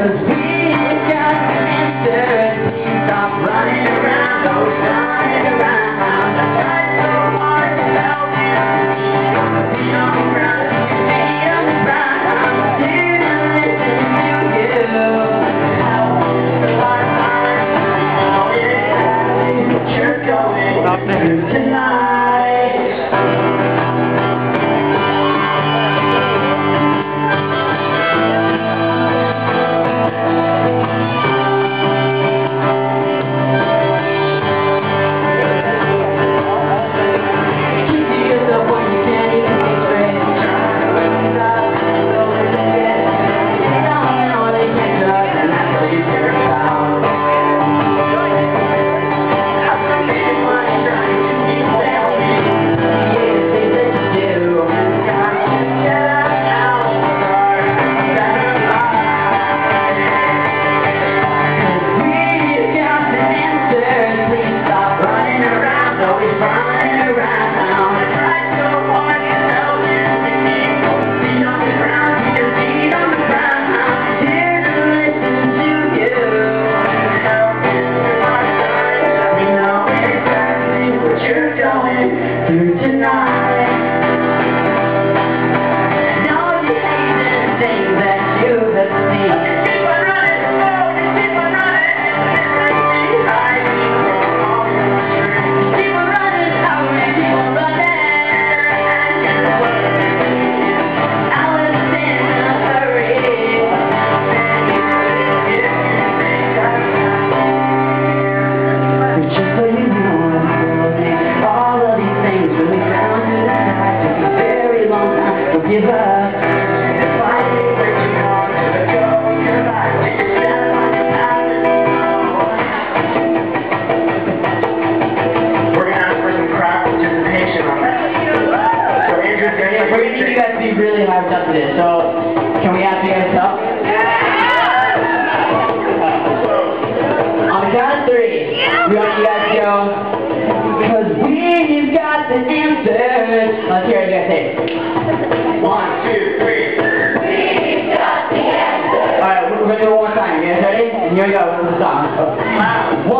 Cause we tonight. Gonna Yeah, we're gonna need you guys to be really hyped up. So, can we ask you guys to help? On the count of three, we want you guys to go. Because we've got the answers. Here we go. This